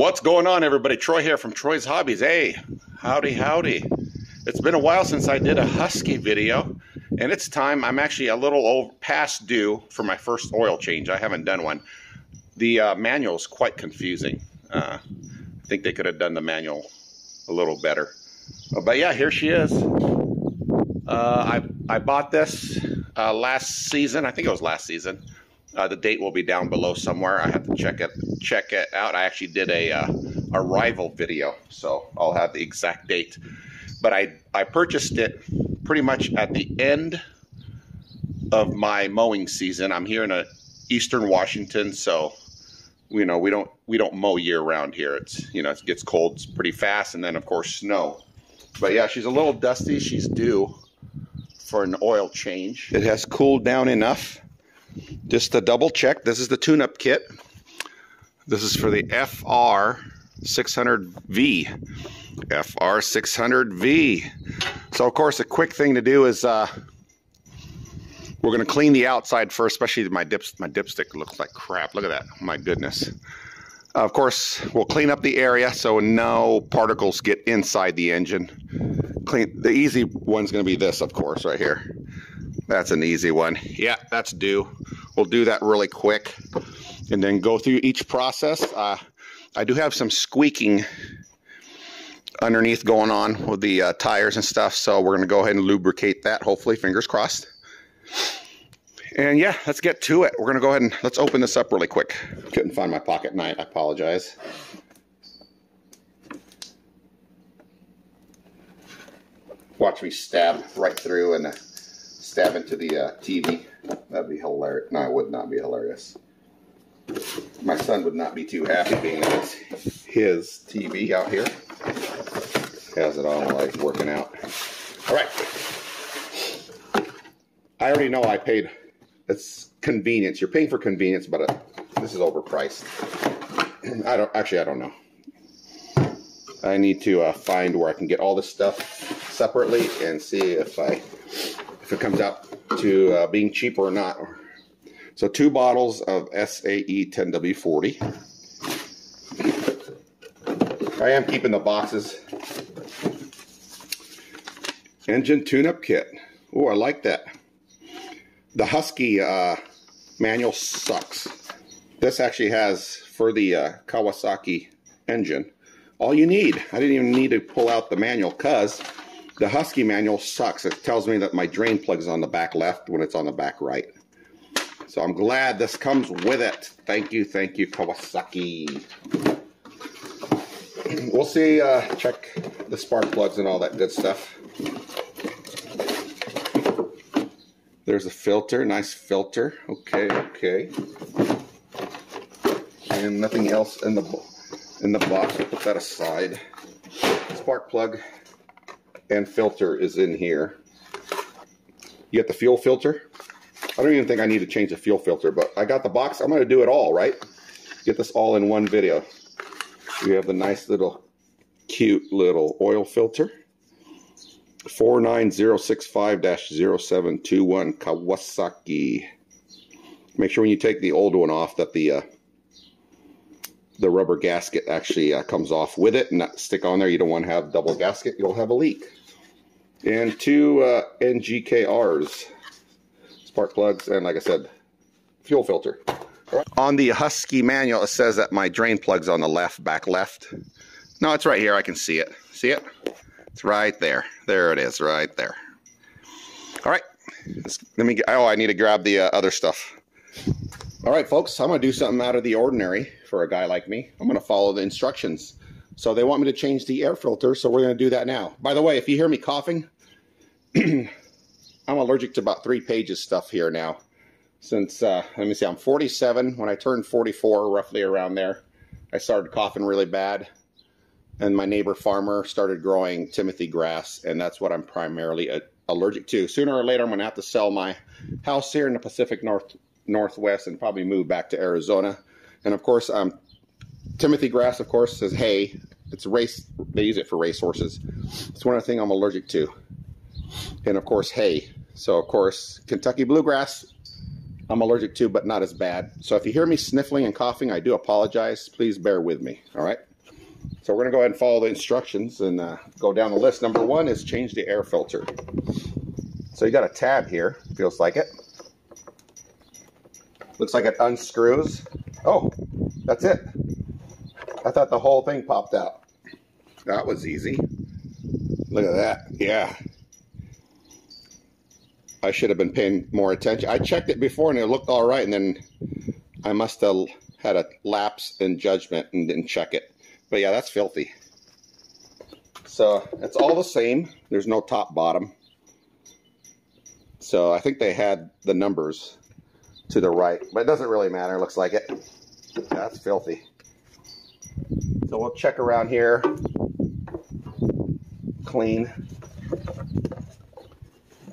What's going on, everybody? Troy here from Troy's Hobbies. Hey, howdy, howdy. It's been a while since I did a Husky video, and it's time. I'm actually a little over, past due for my first oil change. I haven't done one. The uh, manual is quite confusing. Uh, I think they could have done the manual a little better. Uh, but yeah, here she is. Uh, I, I bought this uh, last season. I think it was last season. Uh, the date will be down below somewhere. I have to check it check it out. I actually did a uh, arrival video, so I'll have the exact date. But I I purchased it pretty much at the end of my mowing season. I'm here in a Eastern Washington, so you know we don't we don't mow year round here. It's you know it gets cold pretty fast, and then of course snow. But yeah, she's a little dusty. She's due for an oil change. It has cooled down enough just to double check, this is the tune-up kit. This is for the FR 600V. FR 600V. So of course, a quick thing to do is uh, we're going to clean the outside first, especially my dips. My dipstick looks like crap. Look at that. my goodness. Uh, of course, we'll clean up the area so no particles get inside the engine. Clean. The easy one's going to be this, of course, right here. That's an easy one. Yeah, that's due. We'll do that really quick and then go through each process. Uh, I do have some squeaking underneath going on with the uh, tires and stuff, so we're going to go ahead and lubricate that, hopefully, fingers crossed. And yeah, let's get to it. We're going to go ahead and let's open this up really quick. Couldn't find my pocket knife. I apologize. Watch me stab right through and stab into the uh, TV. That'd be hilarious. No, it would not be hilarious. My son would not be too happy being that it's his TV out here. Has it all like working out. All right. I already know I paid. It's convenience. You're paying for convenience, but uh, this is overpriced. I don't actually. I don't know. I need to uh, find where I can get all this stuff separately and see if I if it comes out to uh, being cheaper or not. So two bottles of SAE 10W40. I am keeping the boxes. Engine tune-up kit. Oh, I like that. The Husky uh, manual sucks. This actually has, for the uh, Kawasaki engine, all you need. I didn't even need to pull out the manual because the Husky manual sucks. It tells me that my drain plug is on the back left when it's on the back right. So I'm glad this comes with it. Thank you, thank you, Kawasaki. We'll see, uh, check the spark plugs and all that good stuff. There's a filter, nice filter. Okay, okay. And nothing else in the in the box. Put that aside. Spark plug and filter is in here. You get the fuel filter. I don't even think I need to change the fuel filter, but I got the box. I'm going to do it all, right? Get this all in one video. We have the nice little, cute little oil filter. 49065-0721 Kawasaki. Make sure when you take the old one off that the uh, the rubber gasket actually uh, comes off with it and not stick on there. You don't want to have double gasket. You'll have a leak and two uh, NGKRs, spark plugs, and like I said, fuel filter. Right. On the Husky manual, it says that my drain plug's on the left, back left. No, it's right here. I can see it. See it? It's right there. There it is, right there. All right. let me. Get, oh, I need to grab the uh, other stuff. All right, folks. I'm gonna do something out of the ordinary for a guy like me. I'm gonna follow the instructions. So they want me to change the air filter, so we're going to do that now. By the way, if you hear me coughing, I'm allergic to about three pages stuff here now. Since, uh, let me see, I'm 47. When I turned 44, roughly around there, I started coughing really bad. And my neighbor farmer started growing Timothy grass, and that's what I'm primarily uh, allergic to. Sooner or later, I'm going to have to sell my house here in the Pacific North Northwest and probably move back to Arizona. And of course, I'm Timothy grass, of course, says hay. It's race. They use it for race horses. It's one of the things I'm allergic to. And of course, hay. So of course, Kentucky bluegrass, I'm allergic to, but not as bad. So if you hear me sniffling and coughing, I do apologize. Please bear with me. All right. So we're going to go ahead and follow the instructions and uh, go down the list. Number one is change the air filter. So you got a tab here, feels like it. Looks like it unscrews. Oh, that's it. I thought the whole thing popped out. That was easy. Look at that. Yeah. I should have been paying more attention. I checked it before and it looked all right, and then I must have had a lapse in judgment and didn't check it. But yeah, that's filthy. So it's all the same. There's no top bottom. So I think they had the numbers to the right, but it doesn't really matter. Looks like it. That's filthy. So we'll check around here. Clean.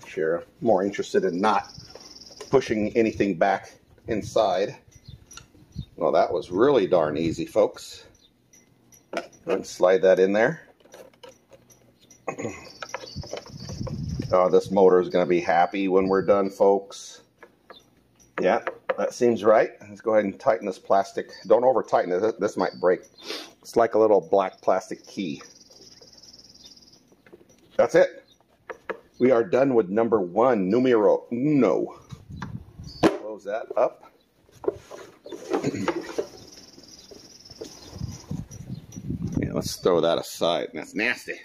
Sure, more interested in not pushing anything back inside. Well, that was really darn easy, folks. And slide that in there. oh, this motor is going to be happy when we're done, folks. Yeah, that seems right. Let's go ahead and tighten this plastic. Don't over tighten it. This might break. It's like a little black plastic key. That's it. We are done with number one, numero uno. Close that up. yeah, let's throw that aside. That's nasty.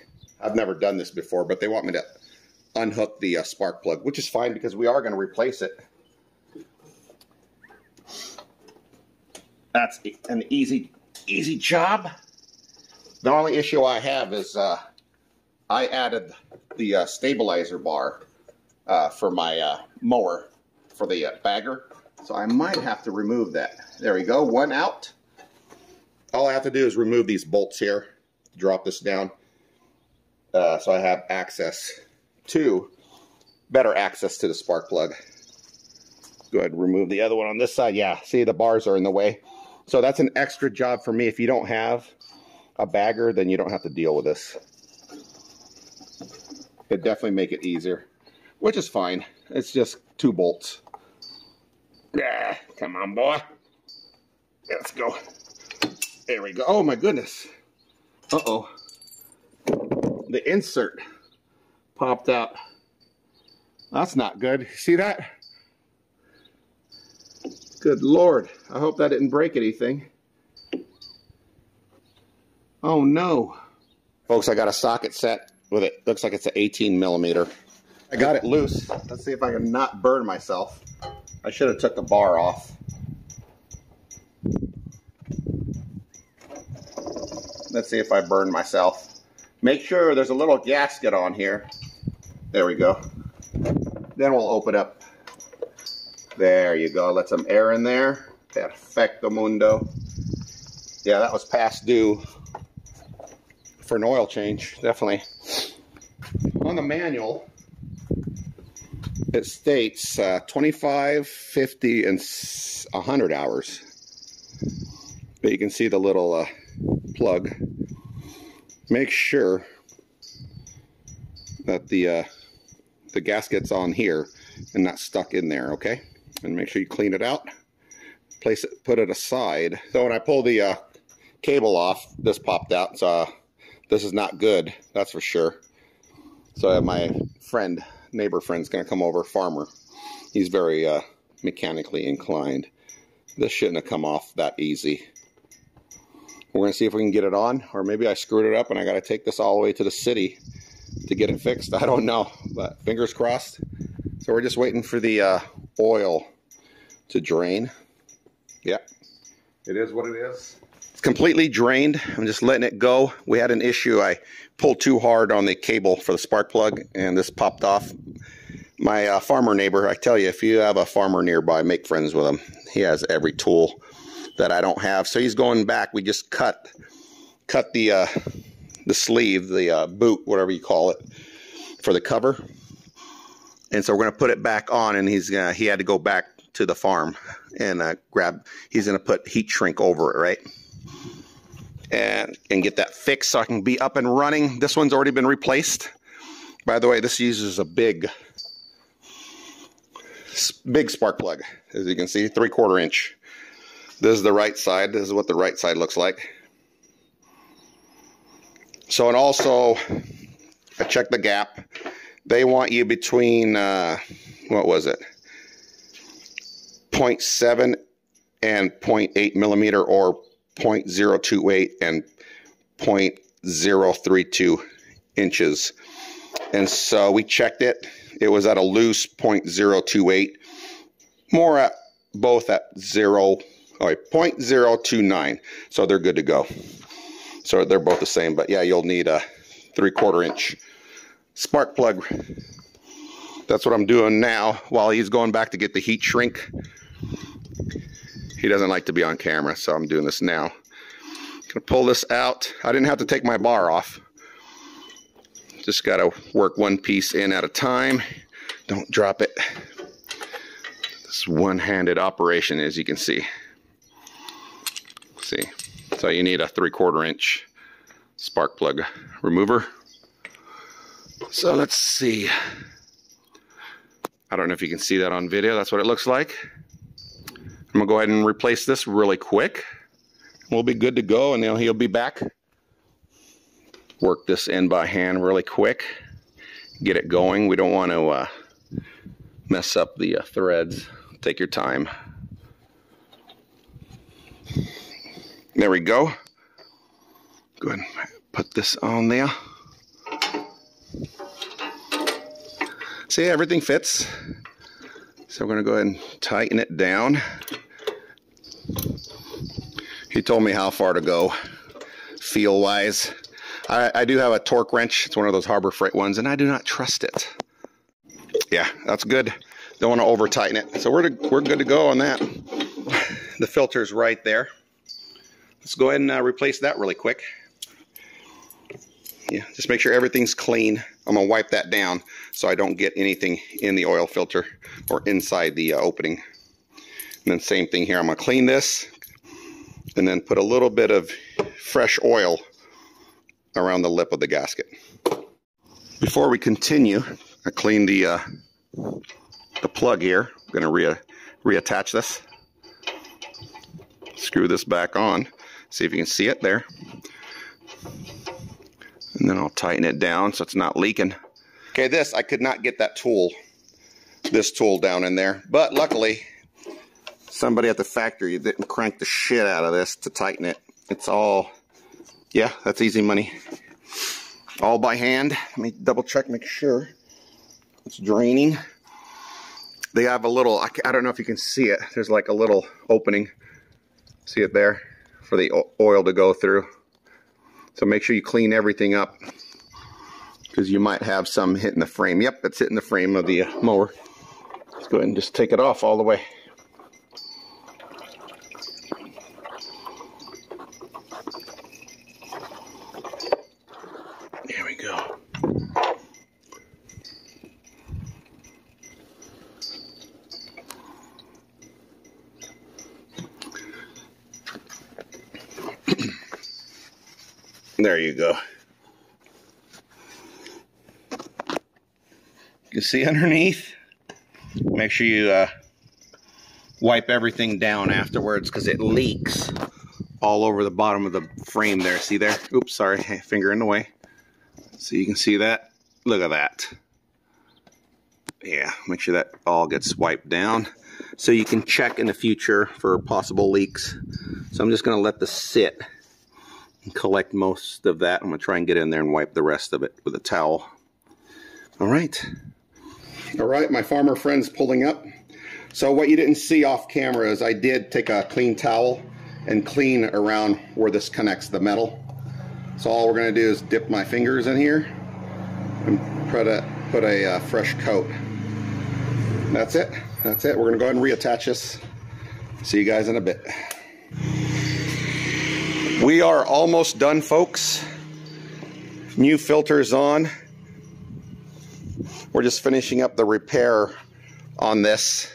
I've never done this before, but they want me to unhook the uh, spark plug, which is fine because we are going to replace it. That's an easy, easy job. The only issue I have is uh, I added the uh, stabilizer bar uh, for my uh, mower for the uh, bagger. So I might have to remove that. There we go, one out. All I have to do is remove these bolts here, drop this down, uh, so I have access to, better access to the spark plug. Go ahead and remove the other one on this side. Yeah, see the bars are in the way. So that's an extra job for me. If you don't have a bagger, then you don't have to deal with this. It definitely make it easier, which is fine. It's just two bolts. Yeah, come on, boy. Let's go. There we go. Oh, my goodness. Uh-oh. The insert popped out. That's not good. See that? Good Lord. I hope that didn't break anything. Oh, no. Folks, I got a socket set with it. Looks like it's an 18 millimeter. I got it loose. Let's see if I can not burn myself. I should have took the bar off. Let's see if I burn myself. Make sure there's a little gasket on here. There we go. Then we'll open up. There you go. Let some air in there. Perfecto mundo. Yeah, that was past due for an oil change, definitely. On the manual, it states uh, 25, 50, and 100 hours. But you can see the little uh, plug. Make sure that the uh, the gasket's on here and not stuck in there, okay? And make sure you clean it out. Place it, put it aside. So when I pull the uh, cable off, this popped out. So uh, this is not good, that's for sure. So I have my friend neighbor friend's going to come over, farmer. He's very uh, mechanically inclined. This shouldn't have come off that easy. We're going to see if we can get it on, or maybe I screwed it up and I got to take this all the way to the city to get it fixed. I don't know, but fingers crossed. So we're just waiting for the uh, oil to drain. Yep, it is what it is. It's completely drained. I'm just letting it go. We had an issue. I pulled too hard on the cable for the spark plug and this popped off. My uh, farmer neighbor, I tell you, if you have a farmer nearby, make friends with him. He has every tool that I don't have. So he's going back. We just cut cut the uh, the sleeve, the uh, boot, whatever you call it, for the cover. And so we're going to put it back on, and he's gonna, he had to go back to the farm and uh, grab. He's going to put heat shrink over it, right? and, and get that fixed so I can be up and running. This one's already been replaced. By the way, this uses a big, big spark plug. As you can see, three quarter inch. This is the right side. This is what the right side looks like. So, and also, I checked the gap. They want you between, uh, what was it? 0.7 and 0.8 millimeter or 0.028 and 0.032 inches. And so we checked it. It was at a loose 0.028, more at both at 0, right, 0.029. So they're good to go. So they're both the same, but yeah, you'll need a three quarter inch spark plug. That's what I'm doing now while he's going back to get the heat shrink. He doesn't like to be on camera, so I'm doing this now. I'm Gonna pull this out. I didn't have to take my bar off. Just gotta work one piece in at a time. Don't drop it. This one-handed operation, as you can see. See, so you need a three-quarter inch spark plug remover. So let's see. I don't know if you can see that on video. That's what it looks like. I'm gonna go ahead and replace this really quick. We'll be good to go and then he'll be back. Work this in by hand really quick. Get it going. We don't want to uh, mess up the uh, threads. Take your time. There we go. Go ahead and put this on there. See, everything fits. So we're gonna go ahead and tighten it down. He told me how far to go, feel-wise. I, I, do have a torque wrench. It's one of those Harbor Freight ones, and I do not trust it. Yeah, that's good. Don't want to over tighten it. So we're, to, we're good to go on that. The filter's right there. Let's go ahead and uh, replace that really quick. Yeah, just make sure everything's clean. I'm gonna wipe that down so I don't get anything in the oil filter or inside the uh, opening. And then same thing here. I'm gonna clean this and then put a little bit of fresh oil around the lip of the gasket. Before we continue, I cleaned the uh, the plug here. I'm gonna re reattach this. Screw this back on. See if you can see it there. And then I'll tighten it down so it's not leaking. Okay, this, I could not get that tool, this tool down in there. But luckily, somebody at the factory didn't crank the shit out of this to tighten it. It's all, yeah, that's easy money. All by hand. Let me double check, make sure it's draining. They have a little, I, I don't know if you can see it. There's like a little opening. See it there? For the oil to go through. So make sure you clean everything up because you might have some hitting the frame. Yep, it's hitting the frame of the uh, mower. Let's go ahead and just take it off all the way. There you go. You see underneath? Make sure you uh, wipe everything down afterwards because it leaks all over the bottom of the frame there. See there? Oops, sorry, finger in the way. So you can see that. Look at that. Yeah, make sure that all gets wiped down so you can check in the future for possible leaks. So I'm just going to let this sit collect most of that. I'm going to try and get in there and wipe the rest of it with a towel. All right. All right, my farmer friend's pulling up. So what you didn't see off camera is I did take a clean towel and clean around where this connects the metal. So all we're going to do is dip my fingers in here and put a, put a uh, fresh coat. That's it. That's it. We're going to go ahead and reattach this. See you guys in a bit. We are almost done, folks. New filters on. We're just finishing up the repair on this.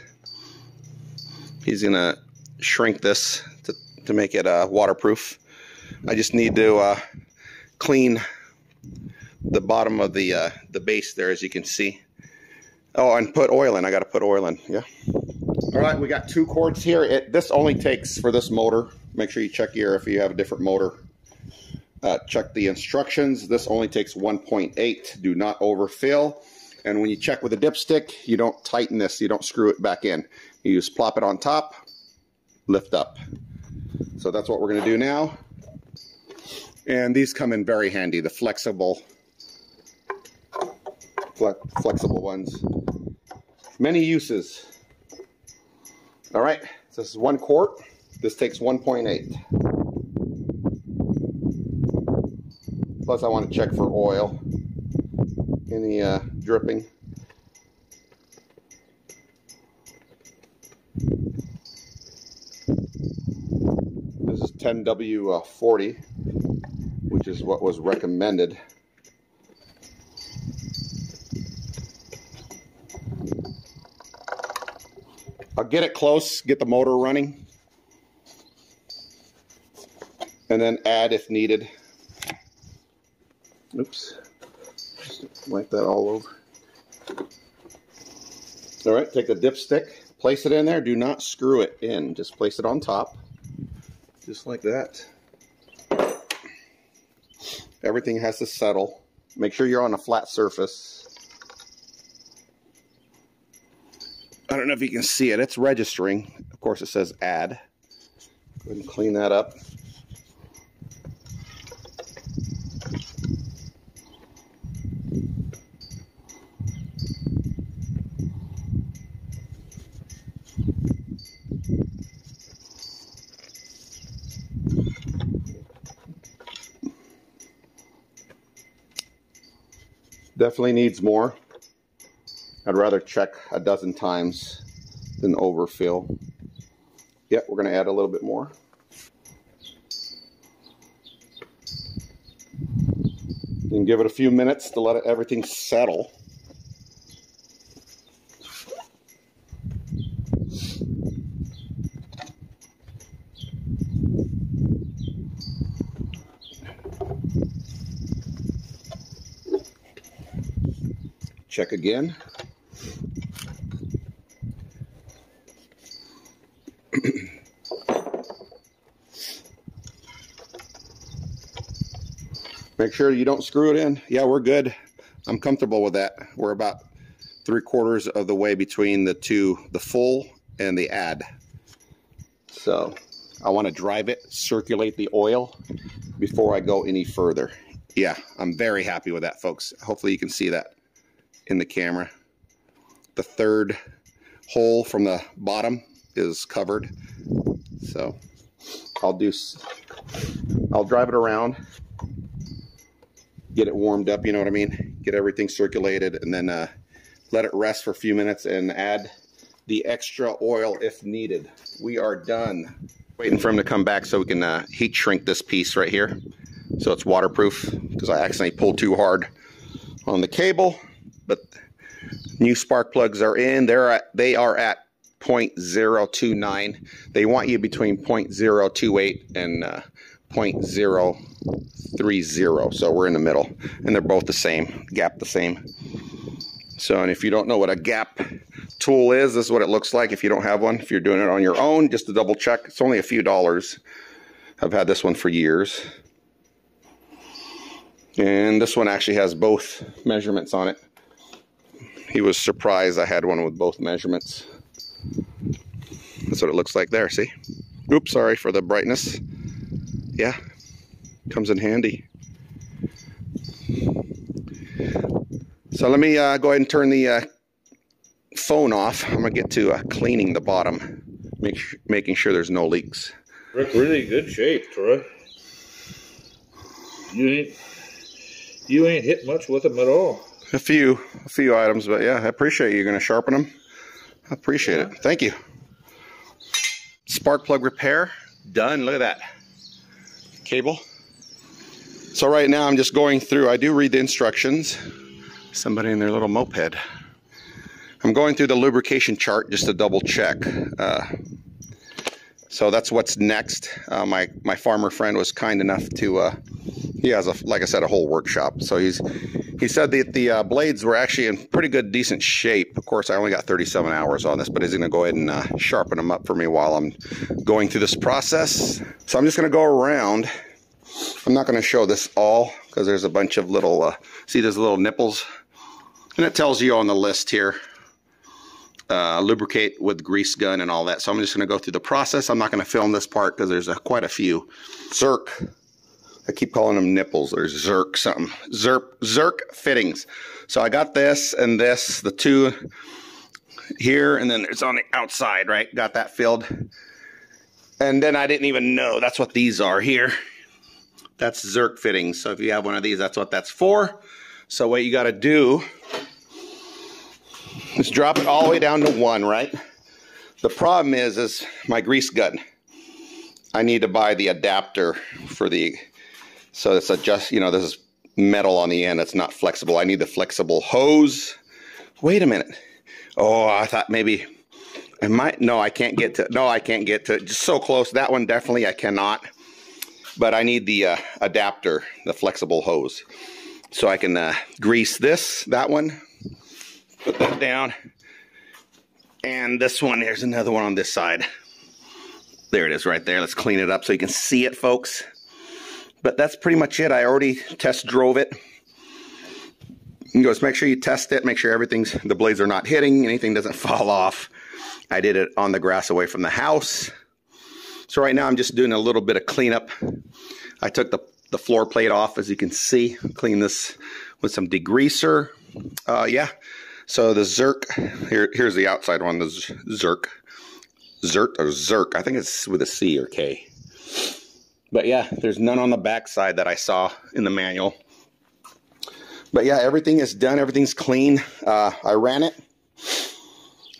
He's gonna shrink this to, to make it uh, waterproof. I just need to uh, clean the bottom of the uh, the base there, as you can see. Oh, and put oil in. I got to put oil in. Yeah. All right, we got two cords here. It this only takes for this motor Make sure you check your if you have a different motor. uh, check the instructions. This only takes 1.8. Do not overfill. And when you check with a dipstick, you don't tighten this. You don't screw it back in. You just plop it on top, lift up. So that's what we're going to do now. And these come in very handy, the flexible flexible ones. Many uses. All right, so this is one quart. This takes 1.8. Plus I want to check for oil. Any uh, dripping. This is 10W40, uh, which is what was recommended. I'll get it close, get the motor running, and then add if needed. Oops, just wipe that all over. All right, take the dipstick, place it in there. Do not screw it in. Just place it on top, just like that. Everything has to settle. Make sure you're on a flat surface. I don't know if you can see it. It's registering. Of course, it says add. Go ahead and clean that up. Definitely needs more. I'd rather check a dozen times than overfill. Yep, we're going to add a little bit more. And give it a few minutes to let everything settle. Check again. Make sure you don't screw it in. Yeah, we're good. I'm comfortable with that. We're about three quarters of the way between the two, the full and the add. So I want to drive it, circulate the oil before I go any further. Yeah, I'm very happy with that, folks. Hopefully you can see that in the camera. The third hole from the bottom is covered. So I'll do, I'll drive it around get it warmed up, you know what I mean? Get everything circulated and then uh, let it rest for a few minutes and add the extra oil if needed. We are done. Waiting for him to come back so we can uh, heat shrink this piece right here. So it's waterproof because I accidentally pulled too hard on the cable. But new spark plugs are in. They're at, they are at 0.029. They want you between 0.028 and uh, 0.030. So we're in the middle and they're both the same, gap the same. So, and if you don't know what a gap tool is, this is what it looks like if you don't have one. If you're doing it on your own, just to double check, it's only a few dollars. I've had this one for years. And this one actually has both measurements on it. He was surprised I had one with both measurements. That's what it looks like there, see? Oops, sorry for the brightness yeah, comes in handy. So let me uh, go ahead and turn the uh, phone off. I'm gonna get to uh, cleaning the bottom, make making sure there's no leaks. Rick, really good shape, Troy. You ain't you ain't hit much with them at all. A few, a few items, but yeah, I appreciate you. You're gonna sharpen them. I appreciate yeah. it. Thank you. Spark plug repair done. Look at that cable. So right now I'm just going through, I do read the instructions. Somebody in their little moped. I'm going through the lubrication chart just to double check. Uh, so that's what's next. Uh, my, my farmer friend was kind enough to, uh, he has, a, like I said, a whole workshop. So he's he said that the uh, blades were actually in pretty good, decent shape. Of course, I only got 37 hours on this, but he's going to go ahead and uh, sharpen them up for me while I'm going through this process. So I'm just going to go around I'm not going to show this all because there's a bunch of little, uh, see there's little nipples? And it tells you on the list here, uh, lubricate with grease gun and all that. So I'm just going to go through the process. I'm not going to film this part because there's a, quite a few. Zerk. I keep calling them nipples. or Zerk something. Zerk, Zerk fittings. So I got this and this, the two here, and then it's on the outside, right? Got that filled. And then I didn't even know that's what these are here. That's Zerk fittings. So if you have one of these, that's what that's for. So what you got to do is drop it all the way down to one, right? The problem is, is my grease gun. I need to buy the adapter for the, so it's a just, you know, this is metal on the end. It's not flexible. I need the flexible hose. Wait a minute. Oh, I thought maybe I might. No, I can't get to. No, I can't get to. Just so close. That one definitely I cannot. But I need the uh, adapter, the flexible hose, so I can uh, grease this, that one, put that down, and this one. Here's another one on this side. There it is, right there. Let's clean it up so you can see it, folks. But that's pretty much it. I already test drove it. You just make sure you test it, make sure everything's, the blades are not hitting, anything doesn't fall off. I did it on the grass away from the house. So right now I'm just doing a little bit of cleanup. I took the, the floor plate off, as you can see, clean this with some degreaser. Uh, yeah, so the Zerk, here, here's the outside one, the Zerk. Zert or Zerk, I think it's with a C or K. But yeah, there's none on the back side that I saw in the manual. But yeah, everything is done. Everything's clean. Uh, I ran it.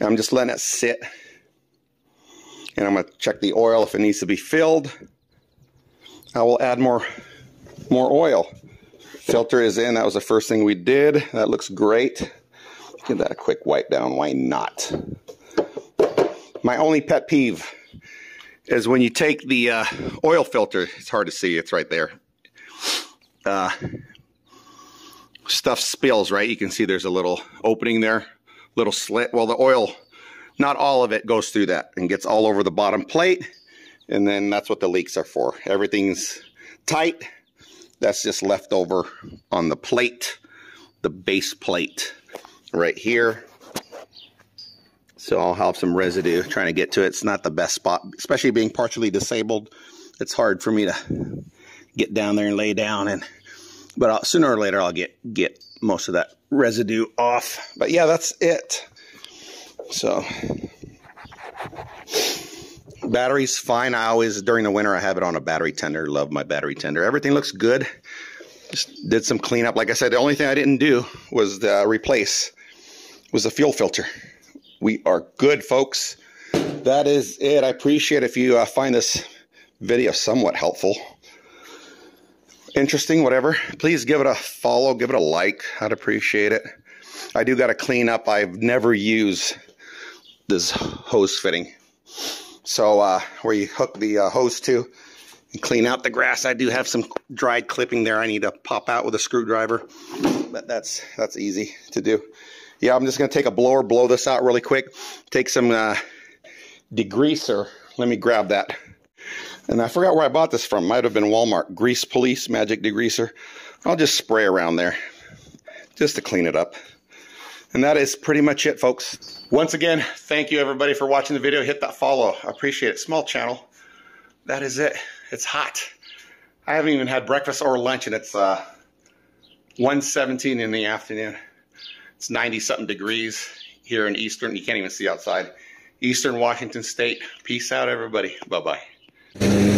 I'm just letting it sit. And I'm going to check the oil if it needs to be filled. I will add more, more oil. Filter is in. That was the first thing we did. That looks great. Give that a quick wipe down. Why not? My only pet peeve is when you take the uh, oil filter. It's hard to see. It's right there. Uh, stuff spills, right? You can see there's a little opening there, little slit. Well, the oil, not all of it goes through that and gets all over the bottom plate. And then that's what the leaks are for. Everything's tight. That's just left over on the plate, the base plate right here. So I'll have some residue trying to get to it. It's not the best spot, especially being partially disabled. It's hard for me to get down there and lay down and but I'll, sooner or later I'll get get most of that residue off. But yeah, that's it. So battery's fine. I always during the winter I have it on a battery tender. Love my battery tender. Everything looks good. Just did some cleanup. Like I said, the only thing I didn't do was the replace was the fuel filter. We are good, folks. That is it. I appreciate if you uh, find this video somewhat helpful interesting, whatever, please give it a follow, give it a like. I'd appreciate it. I do got to clean up. I've never used this hose fitting. So uh, where you hook the uh, hose to and clean out the grass. I do have some dried clipping there I need to pop out with a screwdriver. But that's that's easy to do. Yeah, I'm just going to take a blower, blow this out really quick. Take some uh, degreaser. Let me grab that. And I forgot where I bought this from. Might have been Walmart. Grease Police Magic Degreaser. I'll just spray around there just to clean it up. And that is pretty much it, folks. Once again, thank you everybody for watching the video. Hit that follow. I appreciate it. Small channel. That is it. It's hot. I haven't even had breakfast or lunch, and it's uh, 1.17 in the afternoon. It's 90-something degrees here in Eastern. You can't even see outside. Eastern Washington State. Peace out, everybody. Bye-bye.